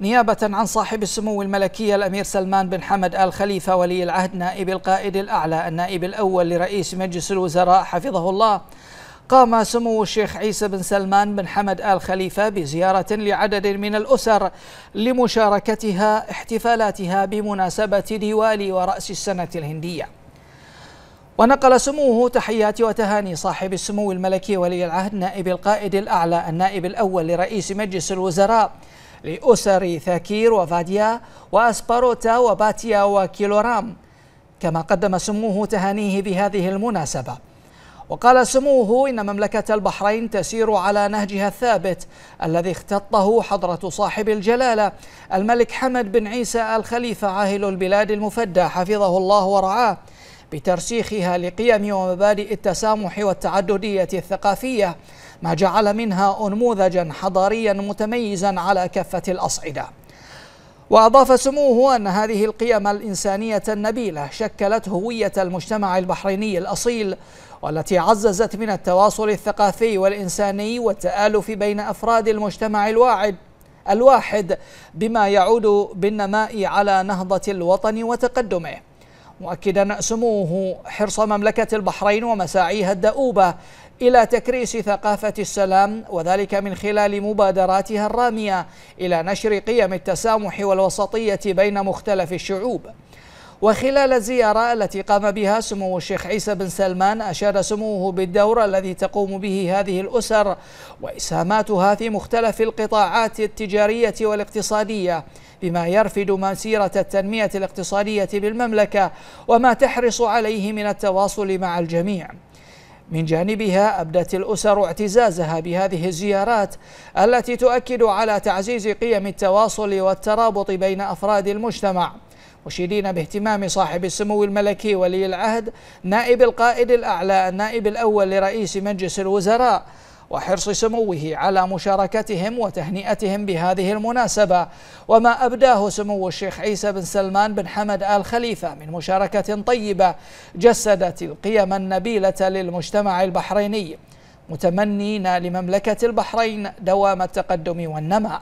نيابة عن صاحب السمو الملكي الأمير سلمان بن حمد آل خليفة ولي العهد نائب القائد الأعلى النائب الأول لرئيس مجلس الوزراء حفظه الله. قام سمو الشيخ عيسى بن سلمان بن حمد آل خليفة بزيارة لعدد من الأسر لمشاركتها احتفالاتها بمناسبة ديوالي ورأس السنة الهندية. ونقل سموه تحيات وتهاني صاحب السمو الملكي ولي العهد نائب القائد الأعلى النائب الأول لرئيس مجلس الوزراء. لأسر ثاكير وفاديا وأسباروتا وباتيا وكيلورام كما قدم سموه تهانيه بهذه المناسبة. وقال سموه إن مملكة البحرين تسير على نهجها الثابت الذي اختطه حضرة صاحب الجلالة الملك حمد بن عيسى الخليفة عاهل البلاد المفدى حفظه الله ورعاه بترسيخها لقيم ومبادئ التسامح والتعددية الثقافية ما جعل منها أنموذجا حضاريا متميزا على كافة الأصعدة. وأضاف سموه أن هذه القيم الإنسانية النبيلة شكلت هوية المجتمع البحريني الأصيل والتي عززت من التواصل الثقافي والإنساني والتآلف بين أفراد المجتمع الواعد الواحد بما يعود بالنماء على نهضة الوطن وتقدمه. مؤكدا سموه حرص مملكة البحرين ومساعيها الدؤوبة إلى تكريس ثقافة السلام وذلك من خلال مبادراتها الرامية إلى نشر قيم التسامح والوسطية بين مختلف الشعوب. وخلال الزيارة التي قام بها سمو الشيخ عيسى بن سلمان أشاد سموه بالدور الذي تقوم به هذه الأسر وإسهاماتها في مختلف القطاعات التجارية والاقتصادية بما يرفد مسيرة التنمية الاقتصادية بالمملكة وما تحرص عليه من التواصل مع الجميع. من جانبها أبدت الأسر اعتزازها بهذه الزيارات التي تؤكد على تعزيز قيم التواصل والترابط بين أفراد المجتمع. مشيدين باهتمام صاحب السمو الملكي ولي العهد نائب القائد الأعلى النائب الأول لرئيس مجلس الوزراء وحرص سموه على مشاركتهم وتهنئتهم بهذه المناسبة. وما أبداه سمو الشيخ عيسى بن سلمان بن حمد آل خليفة من مشاركة طيبة جسدت القيم النبيلة للمجتمع البحريني متمنين لمملكة البحرين دوام التقدم والنماء.